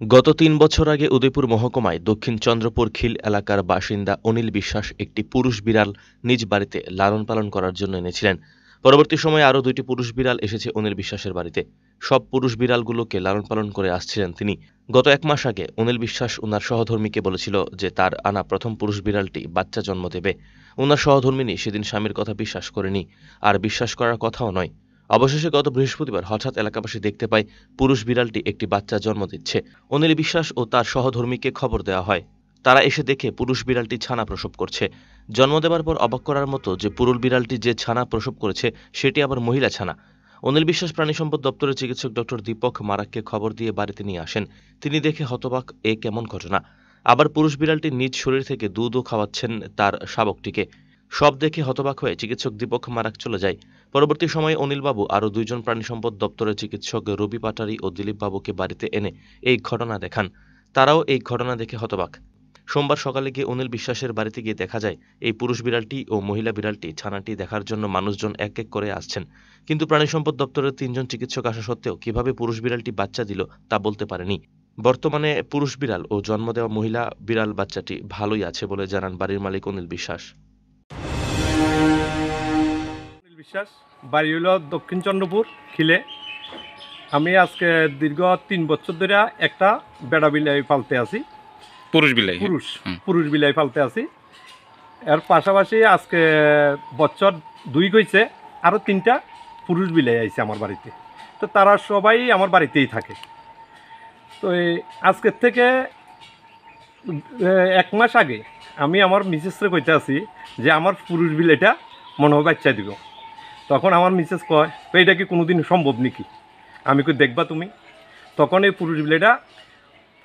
গত তিন বছর আগে উদয়পুর মহকুমায় দক্ষিণ চন্দ্রপুর খিল এলাকার বাসিন্দা অনিল বিশ্বাস একটি পুরুষ বিড়াল নিজ বাড়িতে লালন পালন করার জন্য এনেছিলেন। পরবর্তী সময়ে আরও দুইটি পুরুষ বিড়াল এসেছে অনিল বিশ্বাসের বাড়িতে। সব পুরুষ বিড়ালগুলোকে লালন পালন করে আসছিলেন তিনি। গত এক মাস আগে অনিল বিশ্বাস ওনার সহধর্মীকে বলেছিল যে তার আনা প্রথম পুরুষ বিড়ালটি বাচ্চা জন্ম দেবে। ওনার সহধর্মিনী সেদিন স্বামীর কথা বিশ্বাস করেনি। আর বিশ্বাস করার কথাও নয়। অবশেষে গত বৃহস্পতিবার হঠাৎ এলাকাবাসী দেখতে পায় পুরুষ বিড়ালটি একটি বাচ্চা জন্ম দিচ্ছে। অনিল বিশ্বাস ও তার সহধর্মীকে খবর দেওয়া হয়। তারা এসে দেখে পুরুষ বিড়ালটি ছানা প্রসব করছে। জন্ম দেওয়ার পর অবাক করার মতো যে পুরুষ বিড়ালটি যে ছানা প্রসব করেছে, সেটি আবার মহিলা ছানা। অনিল বিশ্বাস প্রাণী সম্পদ দপ্তরের চিকিৎসক ডক্টর দীপক মারাককে খবর দিয়ে বাড়িতে নিয়ে আসেন। তিনি দেখে হতবাক, এ কেমন ঘটনা? আবার পুরুষ বিড়ালটি নিজ শরীর থেকে দুধও খাওয়াচ্ছেন তার শাবকটিকে। সব দেখে হতবাক হয়ে চিকিৎসক দীপক মারাক চলে যায়। পরবর্তী সময়ে অনিলবাবু আরও দুইজন প্রাণী সম্পদ দপ্তরের চিকিৎসক রবি পাটারি ও দিলীপবাবুকে বাড়িতে এনে এই ঘটনা দেখান। তারাও এই ঘটনা দেখে হতবাক। সোমবার সকালে গিয়ে অনিল বিশ্বাসের বাড়িতে গিয়ে দেখা যায়, এই পুরুষ বিড়ালটি ও মহিলা বিড়ালটি ছানাটি দেখার জন্য মানুষজন এক এক করে আসছেন। কিন্তু প্রাণী সম্পদ দপ্তরের তিনজন চিকিৎসক আসা সত্ত্বেও কীভাবে পুরুষ বিড়ালটি বাচ্চা দিল তা বলতে পারেনি। বর্তমানে পুরুষ বিড়াল ও জন্ম দেওয়া মহিলা বিড়াল বাচ্চাটি ভালোই আছে বলে জানান বাড়ির মালিক অনিল বিশ্বাস। বিশ্বাস বাড়ি হলো দক্ষিণ চন্দ্রপুর খিলে। আমি আজকে দীর্ঘ তিন বছর ধরে একটা বেড়া বিলাই পালতে আছি। পুরুষ বিলাই পুরুষ পুরুষ বিলাই পালতে আছি। এর পাশাপাশি আজকে বছর দুই গইছে আরও তিনটা পুরুষ বিলাই আইছে আমার বাড়িতে। তো তারা সবাই আমার বাড়িতেই থাকে। তো এই আজকের থেকে এক মাস আগে আমি আমার মিসেসরে কইতে আছি যে আমার পুরুষ বিলেটা মনে হয় বাচ্চা দিব। তখন আমার মিসেস কয় "তো এটা কি কোনোদিন সম্ভব নাকি? আমি কই দেখবা তুমি। তখন এই পুরুষ বিলেটা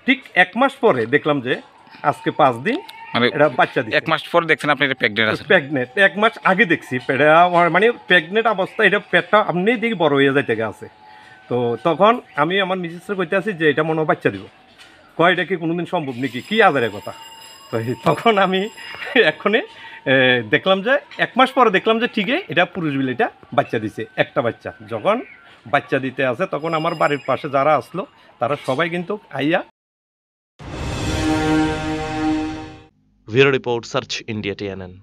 ঠিক এক মাস পরে দেখলাম যে আজকে পাঁচ দিন মানে এটা বাচ্চা দিচ্ছে এক মাস পর দেখছেন আপনি এটা প্রেগনেন্ট আছে প্রেগনেন্ট এক মাস আগে দেখছি। আমার মানে প্রেগনেন্ট অবস্থা এটা পেটটা আপনি দেখি বড় হয়ে যাইতে আছে। তো তখন আমি আমার মিসেসের কইতে আছি যে এটা মনে হয় বাচ্চা দিব। কয় এটা কি কোনোদিন সম্ভব নাকি? কি আদারের কথা। তো তখন আমি এখনে এ, দেখলাম যে এক মাস পরে দেখলাম যে ঠিকই এটা পুরুষ বিল এটা বাচ্চা দিছে একটা বাচ্চা। যখন বাচ্চা দিতে আছে তখন আমার বাড়ির পাশে যারা আসলো তারা সবাই কিন্তু আইয়া video report search India TNN.